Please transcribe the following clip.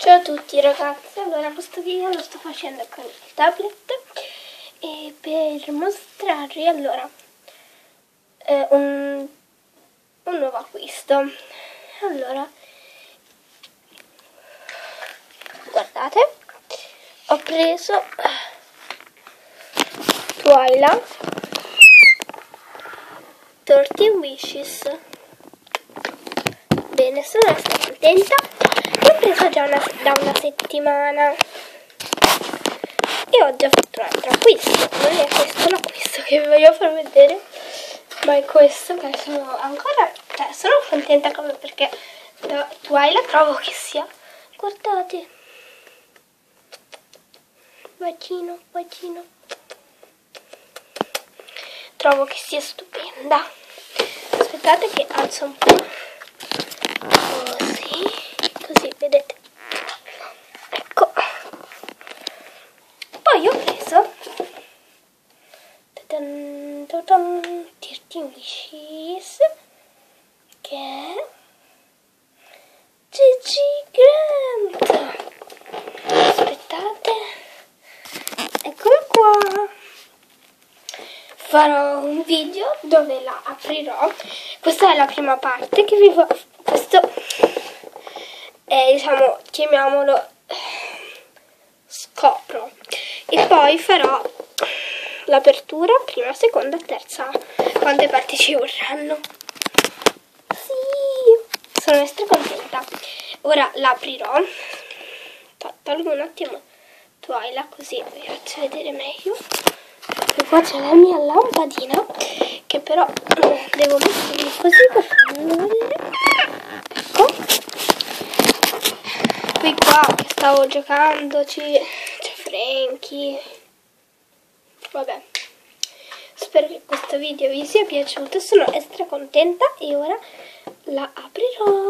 Ciao a tutti ragazzi, allora questo video lo sto facendo con il tablet e per mostrarvi allora eh, un, un nuovo acquisto. Allora, guardate, ho preso Twilight Torti Wishes. Bene, sono contenta l'ho preso già una, da una settimana. E ho già fatto un altro acquisto. Non è questo l'acquisto che vi voglio far vedere ma è questo che sono ancora cioè sono contenta come perché la Twilight trovo che sia. Guardate. Bacino bacino. Trovo che sia stupenda. Aspettate che alzo un po' così vedete ecco poi ho preso Tirtin Wishes che è Gigi Grant aspettate eccola qua. Farò un video dove la aprirò. Questa è la prima parte che vi questo è diciamo chiamiamolo scopro. E poi farò l'apertura prima, seconda, terza quante parti ci vorranno? Sì sono extra contenta. Ora l'aprirò tolgo un attimo Twilight così vi faccio vedere meglio. E qua c'è la mia lampadina che però devo mettere così per farlo vedere. Ecco. Qui qua che stavo giocando c'è Frankie vabbè. Spero che questo video vi sia piaciuto. Sono extra contenta e ora la aprirò